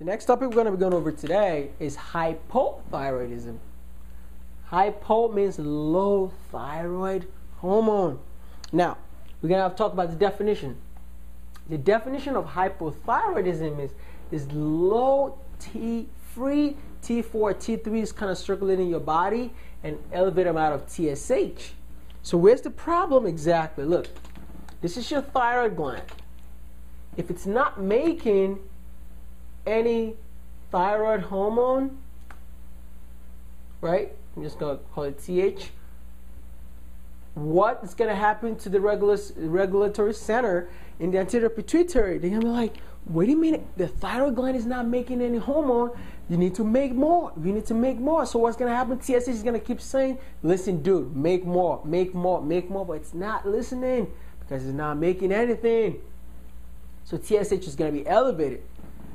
The next topic we're going to be going over today is hypothyroidism. Hypo means low thyroid hormone. Now, we're going to, to talk about the definition. The definition of hypothyroidism is, is low T free T4, T3 is kind of circulating your body and elevated amount of TSH. So where's the problem exactly? Look, this is your thyroid gland. If it's not making any thyroid hormone, right? I'm just going to call it TH. What is going to happen to the regulatory center in the anterior pituitary? They're going to be like, wait a minute, the thyroid gland is not making any hormone. You need to make more. You need to make more. So what's going to happen? TSH is going to keep saying, listen, dude, make more, make more, make more. But it's not listening because it's not making anything. So TSH is going to be elevated.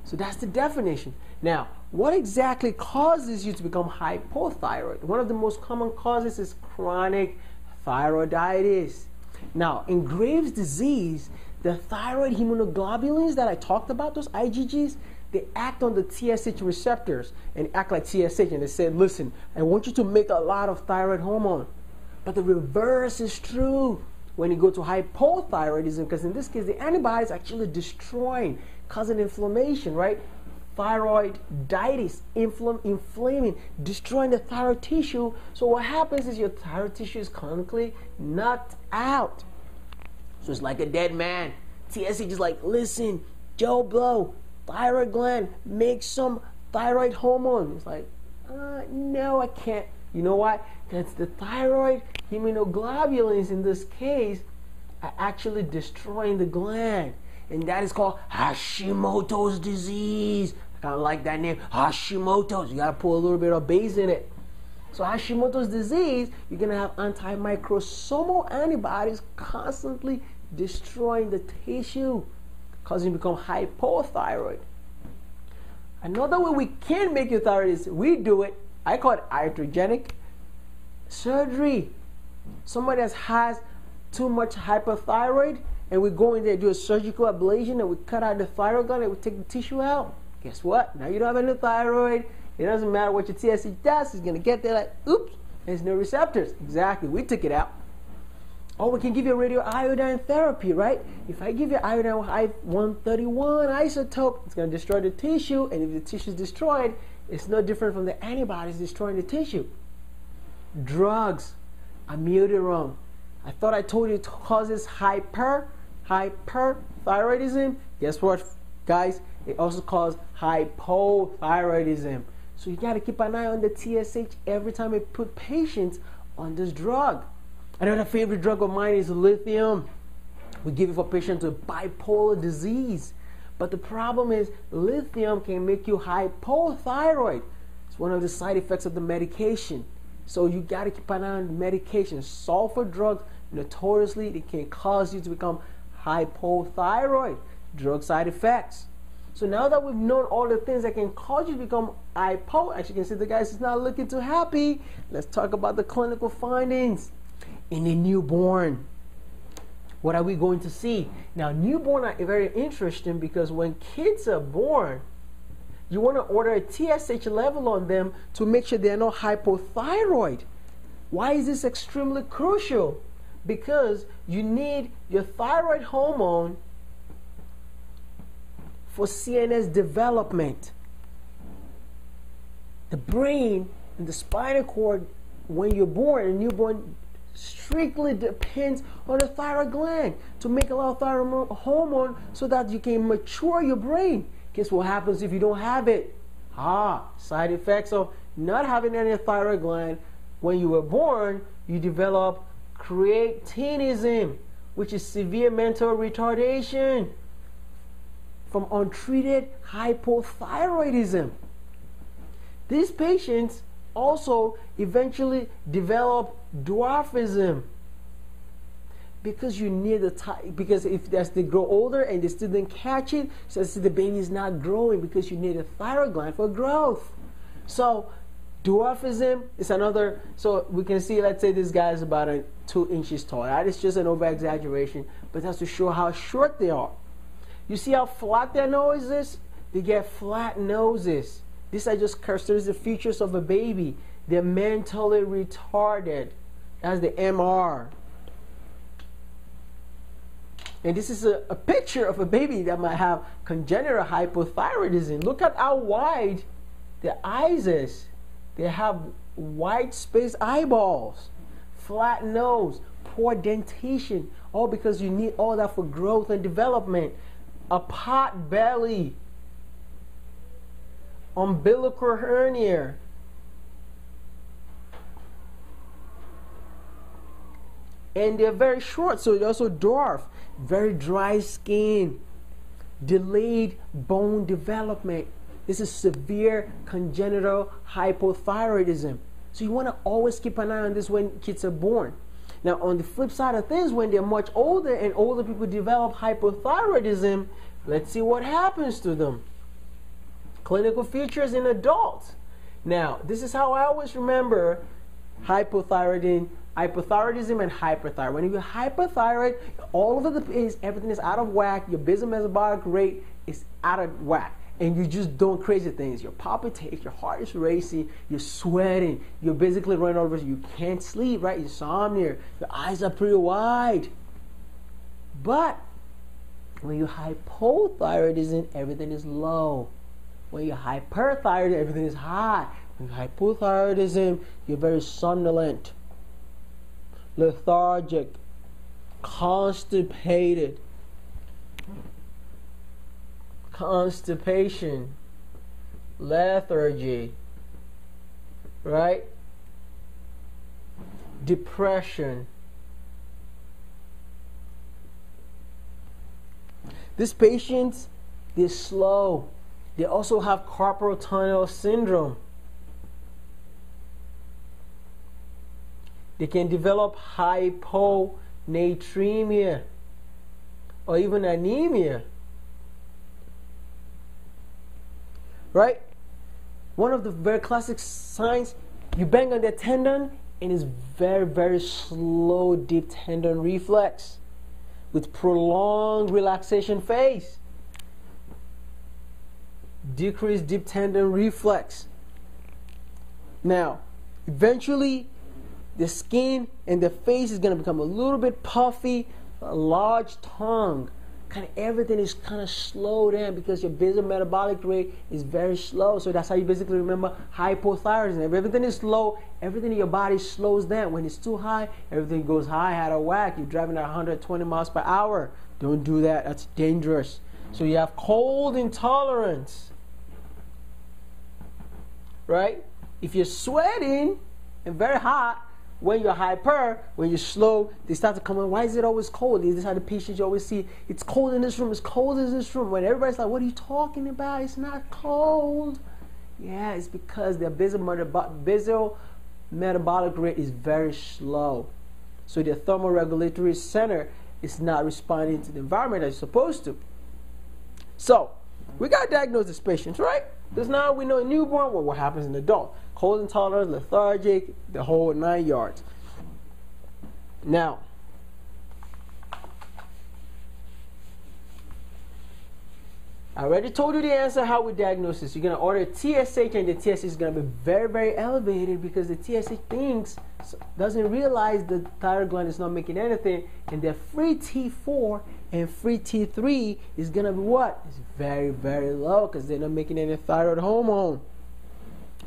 So that's the definition. Now, what exactly causes you to become hypothyroid? One of the most common causes is chronic thyroiditis. Now, in Graves' disease, the thyroid immunoglobulins that I talked about, those IgGs, they act on the TSH receptors and act like TSH. And they said, listen, I want you to make a lot of thyroid hormone. But the reverse is true when you go to hypothyroidism, because in this case, the antibodies actually destroying causing inflammation, right? Thyroiditis, infl- inflaming, destroying the thyroid tissue. So what happens is your thyroid tissue is chronically knocked out. So it's like a dead man. TSH is like, listen, Joe Blow, thyroid gland, make some thyroid hormone. It's like, uh, no, I can't. You know why? Because the thyroid immunoglobulins in this case are actually destroying the gland and that is called Hashimoto's disease. I like that name, Hashimoto's. You got to put a little bit of bass in it. So Hashimoto's disease, you're going to have antimicrosomal antibodies constantly destroying the tissue, causing you to become hypothyroid. Another way we can make your thyroid is we do it. I call it iatrogenic surgery. Somebody that has too much hypothyroid, and we go in there do a surgical ablation and we cut out the thyroid gland and we take the tissue out. Guess what? Now you don't have any thyroid. It doesn't matter what your TSH does. It's going to get there like, oops, there's no receptors. Exactly. We took it out. Or we can give you a radioiodine therapy, right? If I give you iodine 131 isotope, it's going to destroy the tissue. And if the tissue is destroyed, it's no different from the antibodies destroying the tissue. Drugs, amiodarone. I thought I told you it causes hyper hyperthyroidism, guess what, guys? It also causes hypothyroidism. So you got to keep an eye on the TSH every time we put patients on this drug. Another favorite drug of mine is lithium. We give it for patients with bipolar disease. But the problem is lithium can make you hypothyroid. It's one of the side effects of the medication. So you got to keep an eye on the medication. Sulfur drugs, notoriously, it can cause you to become hypothyroid, drug side effects. So now that we've known all the things that can cause you to become hypo, as you can see, the guy is not looking too happy. Let's talk about the clinical findings in a newborn. What are we going to see? Now, newborn are very interesting because when kids are born, you want to order a TSH level on them to make sure they're not hypothyroid. Why is this extremely crucial? because you need your thyroid hormone for CNS development. The brain and the spinal cord, when you're born, a newborn, strictly depends on the thyroid gland to make a lot of thyroid hormone so that you can mature your brain. Guess what happens if you don't have it? Ah, side effects of not having any thyroid gland. When you were born, you develop cretinism, which is severe mental retardation from untreated hypothyroidism. These patients also eventually develop dwarfism because you need the time because if as they grow older and they still didn't catch it so the baby is not growing because you need a thyroid gland for growth so Dwarfism is another, so we can see, let's say this guy is about a two inches tall. That is just an over exaggeration, but that's to show how short they are. You see how flat their nose is? They get flat noses. These are just characteristic features of a baby. They're mentally retarded. That's the MR. And this is a, a picture of a baby that might have congenital hypothyroidism. Look at how wide the eyes is. They have wide space eyeballs, flat nose, poor dentation, all because you need all that for growth and development. A pot belly, umbilical hernia, and they're very short, so they're also dwarf very dry skin, delayed bone development. This is severe congenital hypothyroidism. So you want to always keep an eye on this when kids are born. Now, on the flip side of things, when they're much older and older people develop hypothyroidism, let's see what happens to them. Clinical features in adults. Now, this is how I always remember hypothyroidism hypothyroidism and hyperthyroid. When you're hyperthyroid, all over the place, everything is out of whack. Your basal metabolic rate is out of whack. And you're just doing crazy things. Your palpitates, your heart is racing, you're sweating, you're basically running over, you can't sleep, right? Insomnia, your eyes are pretty wide. But when you're hypothyroidism, everything is low. When you're hyperthyroid, everything is high. When you're hypothyroidism, you're very somnolent lethargic, constipated, constipation, lethargy, right? Depression. These patients, they're slow. They also have carpal tunnel syndrome. They can develop hyponatremia or even anemia. Right? One of the very classic signs you bang on the tendon and it's very, very slow deep tendon reflex with prolonged relaxation phase. Decreased deep tendon reflex. Now, eventually the skin and the face is going to become a little bit puffy, a large tongue. Kind of everything is kind of slowed down because your basal metabolic rate is very slow. So that's how you basically remember hypothyroidism. If everything is slow, everything in your body slows down. When it's too high, everything goes high out of whack. You're driving at 120 miles per hour. Don't do that. That's dangerous. So you have cold intolerance. Right? If you're sweating and very hot, when you're hyper, when you're slow, they start to come in. Why is it always cold? These are the patients you always see. It's cold in this room. It's cold in this room. When everybody's like, "What are you talking about? It's not cold." Yeah, it's because their basal, basal metabolic rate is very slow. So their thermoregulatory center is not responding to the environment as it's supposed to. So we got to diagnose this patient, right? Because now we know in newborn what, what happens in adult cold intolerant, lethargic, the whole nine yards. Now, I already told you the answer how we diagnose this. You're going to order TSH and the TSH is going to be very, very elevated because the TSH thinks, doesn't realize the thyroid gland is not making anything and the free T4 and free T3 is to be what? It's very, very low because they're not making any thyroid hormone.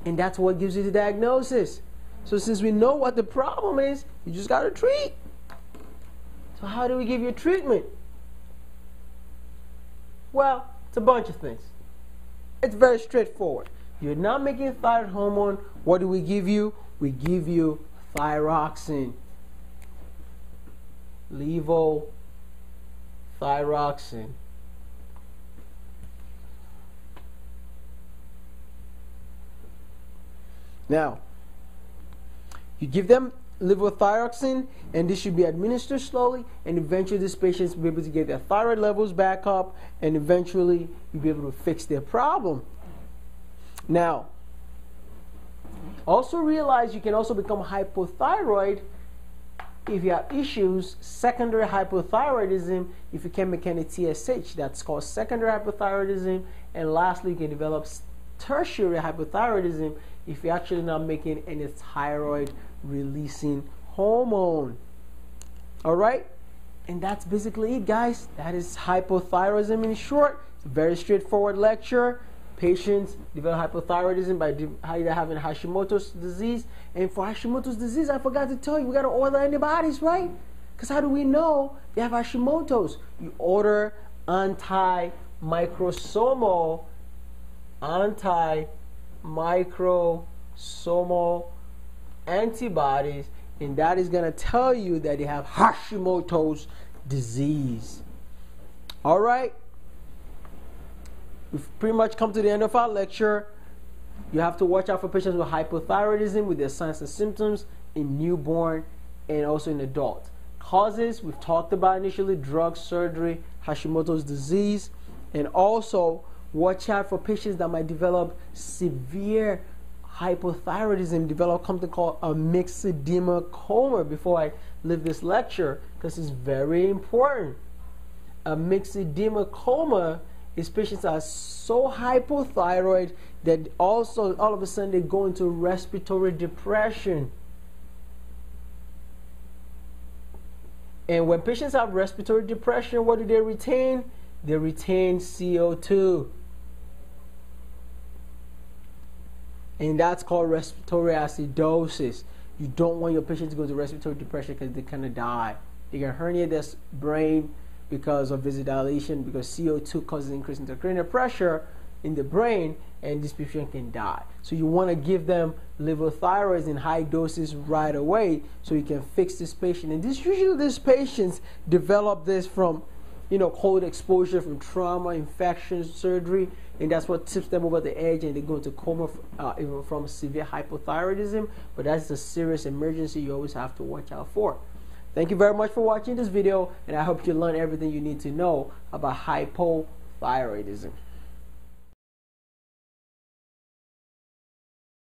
And that's what gives you the diagnosis. So since we know what the problem is, you just got to treat. So how do we give you treatment? Well, it's a bunch of things. It's very straightforward. You're not making thyroid hormone. What do we give you? We give you thyroxine. Levothyroxine. Now, you give them levothyroxine, and this should be administered slowly, and eventually these patients will be able to get their thyroid levels back up, and eventually you'll be able to fix their problem. Now, also realize you can also become hypothyroid if you have issues, secondary hypothyroidism, if you can't make any TSH, that's called secondary hypothyroidism. And lastly, you can develop tertiary hypothyroidism if you're actually not making any thyroid releasing hormone. All right? And that's basically it, guys. That is hypothyroidism in short. Very straightforward lecture. Patients develop hypothyroidism by either having Hashimoto's disease. And for Hashimoto's disease, I forgot to tell you, we got to order antibodies, right? Because how do we know they have Hashimoto's? You order anti-microsomal, anti-microsomal antibodies, and that is going to tell you that they have Hashimoto's disease. All right? We've pretty much come to the end of our lecture. You have to watch out for patients with hypothyroidism with their signs and symptoms in newborn and also in adult. Causes we've talked about initially drug surgery, Hashimoto's disease, and also watch out for patients that might develop severe hypothyroidism, develop something called a myxedema coma before I leave this lecture because it's very important. A myxedema coma his patients are so hypothyroid that also all of a sudden they go into respiratory depression. And when patients have respiratory depression, what do they retain? They retain CO2. And that's called respiratory acidosis. You don't want your patient to go to respiratory depression because they kind of die. They can herniate their brain because of vasodilation, because CO2 causes increase intracranial pressure in the brain, and this patient can die. So you want to give them levothyroids in high doses right away so you can fix this patient. And this usually these patients develop this from you know cold exposure from trauma, infection, surgery, and that's what tips them over the edge and they go into coma uh, even from severe hypothyroidism. But that's a serious emergency you always have to watch out for. Thank you very much for watching this video, and I hope you learned everything you need to know about hypothyroidism.